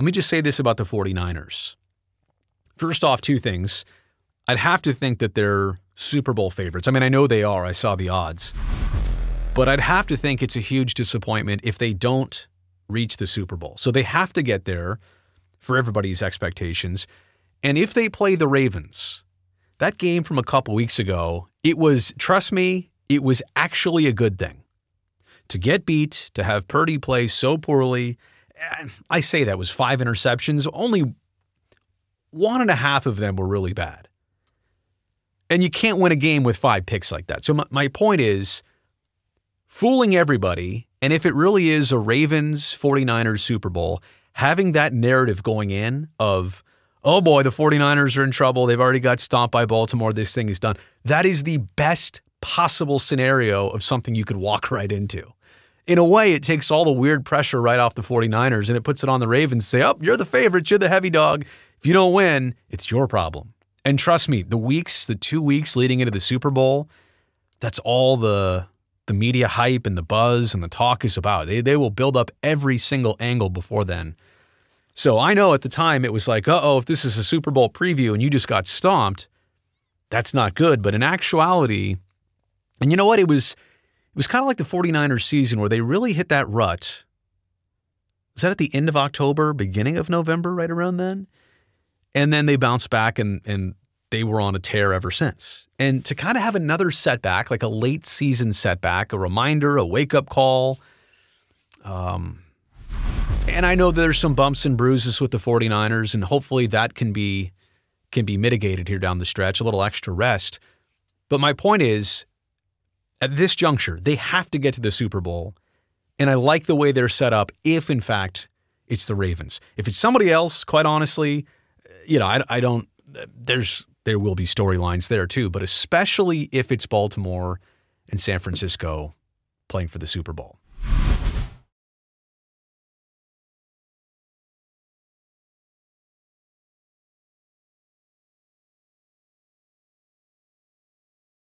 let me just say this about the 49ers. First off, two things. I'd have to think that they're Super Bowl favorites. I mean, I know they are. I saw the odds. But I'd have to think it's a huge disappointment if they don't reach the Super Bowl. So they have to get there for everybody's expectations. And if they play the Ravens, that game from a couple weeks ago, it was, trust me, it was actually a good thing. To get beat, to have Purdy play so poorly, I say that was five interceptions. Only one and a half of them were really bad. And you can't win a game with five picks like that. So my, my point is fooling everybody. And if it really is a Ravens 49ers Super Bowl, having that narrative going in of, oh boy, the 49ers are in trouble. They've already got stomped by Baltimore. This thing is done. That is the best possible scenario of something you could walk right into. In a way, it takes all the weird pressure right off the 49ers and it puts it on the Ravens say, oh, you're the favorites. You're the heavy dog. If you don't win, it's your problem. And trust me, the weeks, the two weeks leading into the Super Bowl, that's all the the media hype and the buzz and the talk is about. They they will build up every single angle before then. So I know at the time it was like, uh-oh, if this is a Super Bowl preview and you just got stomped, that's not good. But in actuality, and you know what? It was it was kind of like the 49ers season where they really hit that rut. Was that at the end of October, beginning of November, right around then? And then they bounced back and and they were on a tear ever since. And to kind of have another setback, like a late season setback, a reminder, a wake up call. Um, and I know there's some bumps and bruises with the 49ers, and hopefully that can be can be mitigated here down the stretch, a little extra rest. But my point is, at this juncture, they have to get to the Super Bowl. And I like the way they're set up if, in fact, it's the Ravens. If it's somebody else, quite honestly, you know, I, I don't. There's there will be storylines there too, but especially if it's Baltimore and San Francisco playing for the Super Bowl.